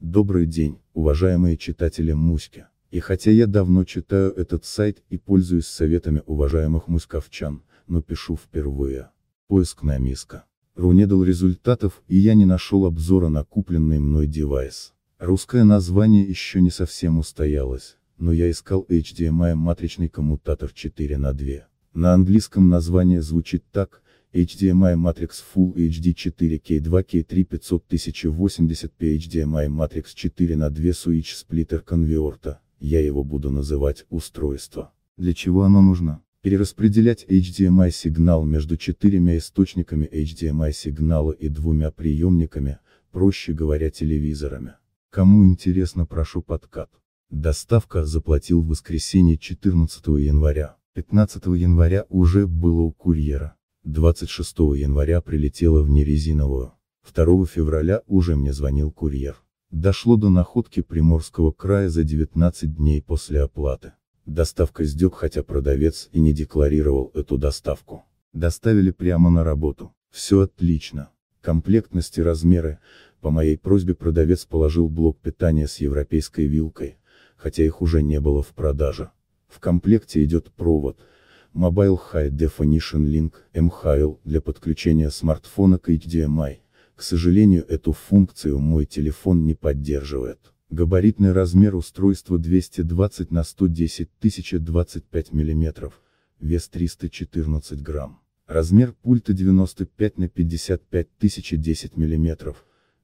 Добрый день, уважаемые читатели Муськи. И хотя я давно читаю этот сайт и пользуюсь советами уважаемых муськовчан, но пишу впервые. Поиск на миска. Ру не дал результатов, и я не нашел обзора на купленный мной девайс. Русское название еще не совсем устоялось, но я искал HDMI матричный коммутатор 4 на 2. На английском название звучит так, HDMI Matrix Full HD 4K 2K 3 500 1080p HDMI Matrix 4 на 2 Switch Splitter Converter, я его буду называть устройство. Для чего оно нужно? Перераспределять HDMI сигнал между четырьмя источниками HDMI сигнала и двумя приемниками, проще говоря телевизорами. Кому интересно прошу подкат. Доставка заплатил в воскресенье 14 января. 15 января уже было у курьера. 26 января прилетела в нерезиновую. 2 февраля уже мне звонил курьер. Дошло до находки Приморского края за 19 дней после оплаты. Доставка сдек, хотя продавец и не декларировал эту доставку. Доставили прямо на работу. Все отлично. Комплектности размеры, по моей просьбе продавец положил блок питания с европейской вилкой, хотя их уже не было в продаже. В комплекте идет провод, Mobile High Definition Link, MHL, для подключения смартфона к HDMI. К сожалению эту функцию мой телефон не поддерживает. Габаритный размер устройства 220 на 110 1025 мм, вес 314 грамм. Размер пульта 95 на 55 1010 мм,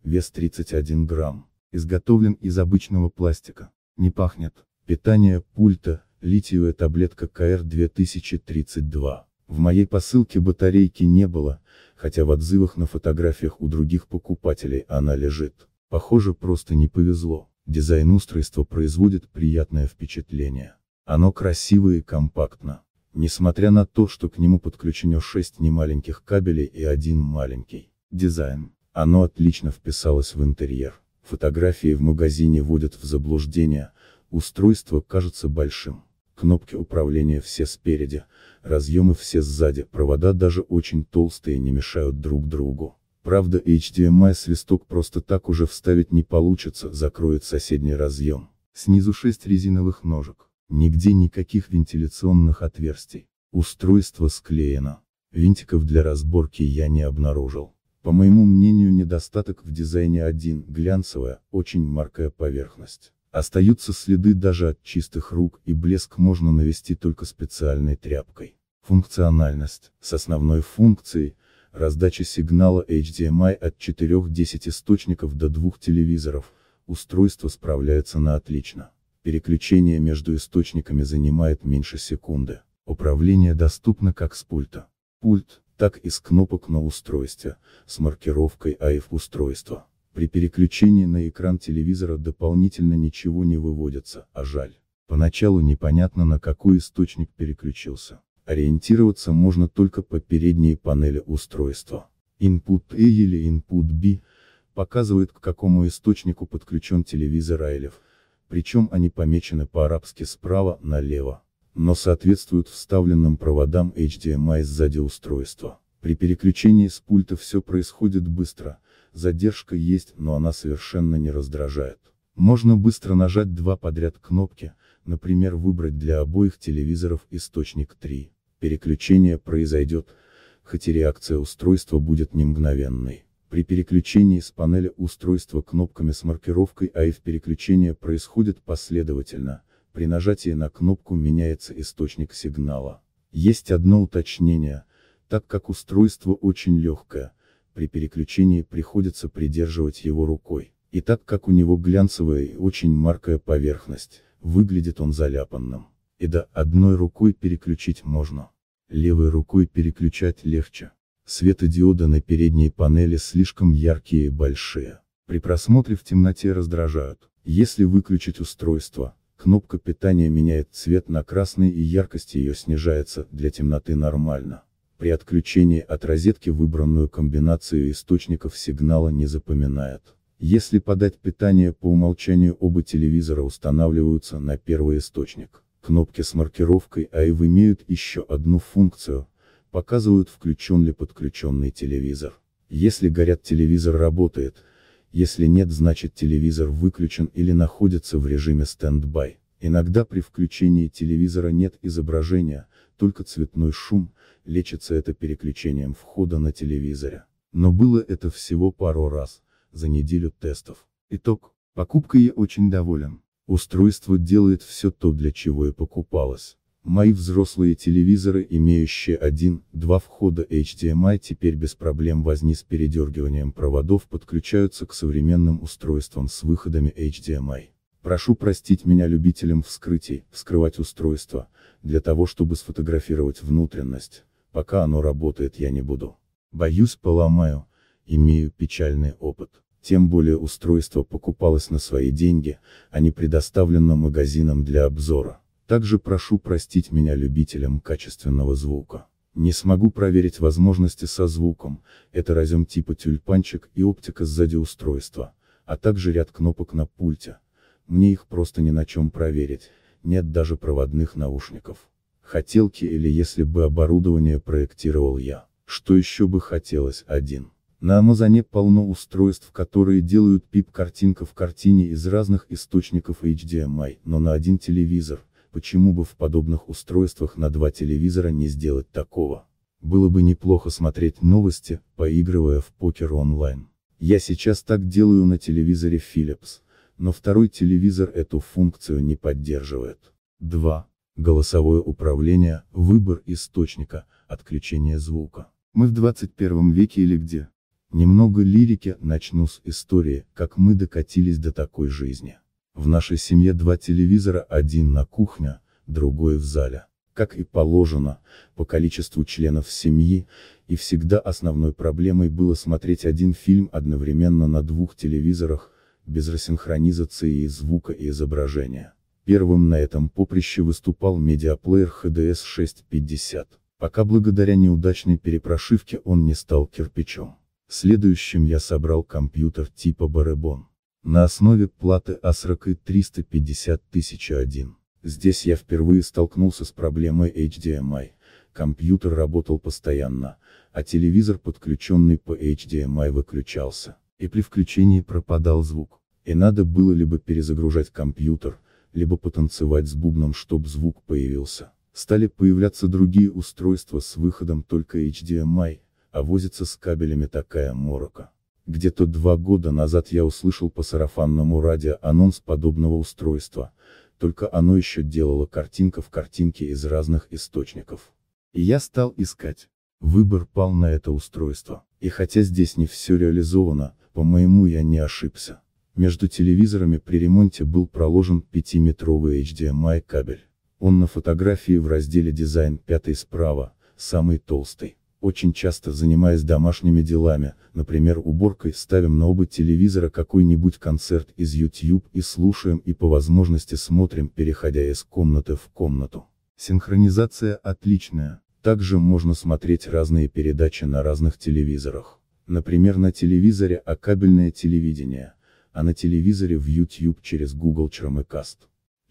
вес 31 грамм. Изготовлен из обычного пластика. Не пахнет. Питание пульта, литиевая таблетка КР-2032. В моей посылке батарейки не было, хотя в отзывах на фотографиях у других покупателей она лежит. Похоже просто не повезло. Дизайн устройства производит приятное впечатление. Оно красиво и компактно. Несмотря на то, что к нему подключено 6 немаленьких кабелей и один маленький. Дизайн. Оно отлично вписалось в интерьер. Фотографии в магазине вводят в заблуждение, устройство кажется большим. Кнопки управления все спереди, разъемы все сзади, провода даже очень толстые не мешают друг другу. Правда HDMI свисток просто так уже вставить не получится, закроет соседний разъем. Снизу 6 резиновых ножек. Нигде никаких вентиляционных отверстий. Устройство склеено. Винтиков для разборки я не обнаружил. По моему мнению недостаток в дизайне один, глянцевая, очень маркая поверхность. Остаются следы даже от чистых рук, и блеск можно навести только специальной тряпкой. Функциональность. С основной функцией, раздача сигнала HDMI от 4-10 источников до двух телевизоров, устройство справляется на отлично. Переключение между источниками занимает меньше секунды. Управление доступно как с пульта. Пульт, так и с кнопок на устройстве, с маркировкой AIF устройства. При переключении на экран телевизора дополнительно ничего не выводится, а жаль. Поначалу непонятно на какой источник переключился. Ориентироваться можно только по передней панели устройства. Input A или Input B показывает к какому источнику подключен телевизор Айлев, причем они помечены по-арабски справа налево, но соответствуют вставленным проводам HDMI сзади устройства. При переключении с пульта все происходит быстро, задержка есть, но она совершенно не раздражает. Можно быстро нажать два подряд кнопки, например выбрать для обоих телевизоров источник 3. Переключение произойдет, хоть и реакция устройства будет не мгновенной. При переключении с панели устройства кнопками с маркировкой AIF переключение происходит последовательно, при нажатии на кнопку меняется источник сигнала. Есть одно уточнение, так как устройство очень легкое, при переключении приходится придерживать его рукой. И так как у него глянцевая и очень маркая поверхность, выглядит он заляпанным. И да, одной рукой переключить можно. Левой рукой переключать легче. Светодиоды на передней панели слишком яркие и большие. При просмотре в темноте раздражают. Если выключить устройство, кнопка питания меняет цвет на красный и яркость ее снижается, для темноты нормально. При отключении от розетки выбранную комбинацию источников сигнала не запоминает. Если подать питание по умолчанию оба телевизора устанавливаются на первый источник. Кнопки с маркировкой AIV имеют еще одну функцию, показывают включен ли подключенный телевизор. Если горят телевизор работает, Если нет, значит телевизор выключен или находится в режиме стендбай. Иногда при включении телевизора нет изображения, только цветной шум, лечится это переключением входа на телевизоре. Но было это всего пару раз, за неделю тестов. Итог. Покупкой я очень доволен. Устройство делает все то, для чего и покупалось. Мои взрослые телевизоры, имеющие один, два входа HDMI теперь без проблем возни с передергиванием проводов подключаются к современным устройствам с выходами HDMI. Прошу простить меня любителям вскрытий, вскрывать устройство, для того чтобы сфотографировать внутренность, пока оно работает я не буду. Боюсь поломаю, имею печальный опыт. Тем более устройство покупалось на свои деньги, а не предоставлено магазинам для обзора. Также прошу простить меня любителям качественного звука. Не смогу проверить возможности со звуком, это разъем типа тюльпанчик и оптика сзади устройства, а также ряд кнопок на пульте. Мне их просто ни на чем проверить, нет даже проводных наушников. Хотелки или если бы оборудование проектировал я. Что еще бы хотелось, один. На Амазоне полно устройств, которые делают пип-картинка в картине из разных источников HDMI, но на один телевизор, Почему бы в подобных устройствах на два телевизора не сделать такого? Было бы неплохо смотреть новости, поигрывая в покер онлайн. Я сейчас так делаю на телевизоре Philips, но второй телевизор эту функцию не поддерживает. 2. Голосовое управление, выбор источника, отключение звука. Мы в 21 веке или где? Немного лирики, начну с истории, как мы докатились до такой жизни. В нашей семье два телевизора, один на кухне, другой в зале. Как и положено, по количеству членов семьи, и всегда основной проблемой было смотреть один фильм одновременно на двух телевизорах, без рассинхронизации звука и изображения. Первым на этом поприще выступал медиаплеер HDS 650, пока благодаря неудачной перепрошивке он не стал кирпичом. Следующим я собрал компьютер типа Баребон. На основе платы ASRock 350001. Здесь я впервые столкнулся с проблемой HDMI. Компьютер работал постоянно, а телевизор, подключенный по HDMI, выключался. И при включении пропадал звук. И надо было либо перезагружать компьютер, либо потанцевать с бубном, чтоб звук появился. Стали появляться другие устройства с выходом только HDMI, а возится с кабелями такая морока. Где-то два года назад я услышал по сарафанному радио анонс подобного устройства, только оно еще делало картинка в картинке из разных источников. И я стал искать. Выбор пал на это устройство. И хотя здесь не все реализовано, по-моему я не ошибся. Между телевизорами при ремонте был проложен 5-метровый HDMI кабель. Он на фотографии в разделе «Дизайн» пятый справа, самый толстый. Очень часто занимаясь домашними делами, например уборкой, ставим на оба телевизора какой-нибудь концерт из YouTube и слушаем и по возможности смотрим, переходя из комнаты в комнату. Синхронизация отличная. Также можно смотреть разные передачи на разных телевизорах. Например на телевизоре а кабельное телевидение, а на телевизоре в YouTube через Google Chromecast.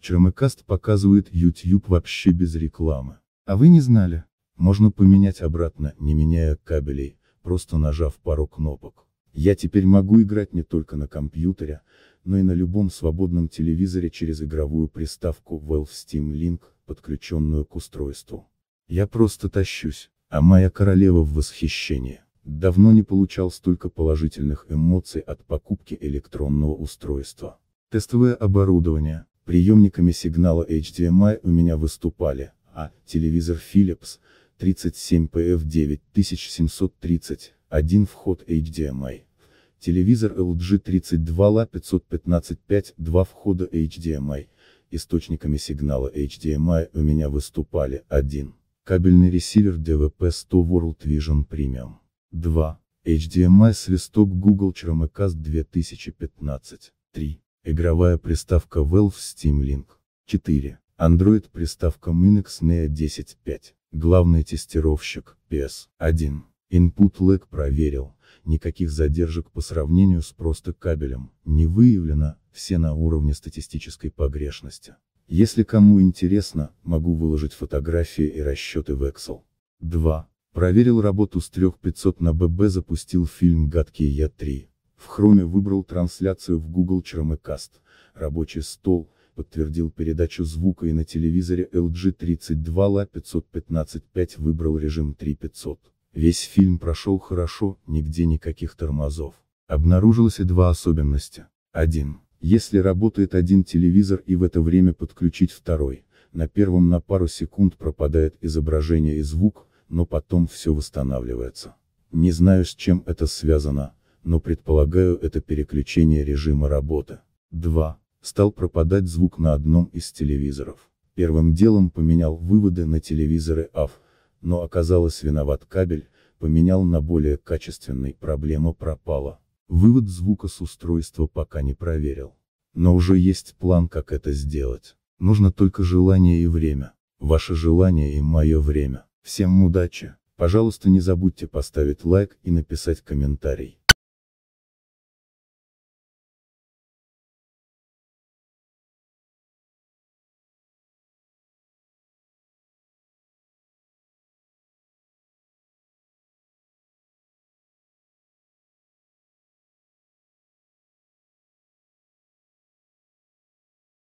Chromecast показывает YouTube вообще без рекламы. А вы не знали? Можно поменять обратно, не меняя кабелей, просто нажав пару кнопок. Я теперь могу играть не только на компьютере, но и на любом свободном телевизоре через игровую приставку Valve Steam Link, подключенную к устройству. Я просто тащусь, а моя королева в восхищении. Давно не получал столько положительных эмоций от покупки электронного устройства. Тестовое оборудование, приемниками сигнала HDMI у меня выступали, а, телевизор Philips, 37PF 9730, один вход HDMI. Телевизор LG 32LA 515.5, два входа HDMI. Источниками сигнала HDMI у меня выступали 1. Кабельный ресивер DVP 100 World Vision Premium. 2. HDMI свисток Google Chromecast 2015. 3. Игровая приставка Valve Steam Link. 4. Android приставка Minix Neo 10.5. Главный тестировщик, PS1. Input lag проверил, никаких задержек по сравнению с просто кабелем, не выявлено, все на уровне статистической погрешности. Если кому интересно, могу выложить фотографии и расчеты в Excel. 2. Проверил работу с 3500 на ББ запустил фильм «Гадкий Я 3». В Chrome выбрал трансляцию в Google Chromecast, рабочий стол, подтвердил передачу звука и на телевизоре LG 32 La 515.5 выбрал режим 3500. Весь фильм прошел хорошо, нигде никаких тормозов. Обнаружилось и два особенности. 1. Если работает один телевизор и в это время подключить второй, на первом на пару секунд пропадает изображение и звук, но потом все восстанавливается. Не знаю с чем это связано, но предполагаю это переключение режима работы. 2. Стал пропадать звук на одном из телевизоров. Первым делом поменял выводы на телевизоры AV, но оказалось виноват кабель, поменял на более качественный, проблема пропала. Вывод звука с устройства пока не проверил. Но уже есть план как это сделать. Нужно только желание и время. Ваше желание и мое время. Всем удачи. Пожалуйста не забудьте поставить лайк и написать комментарий.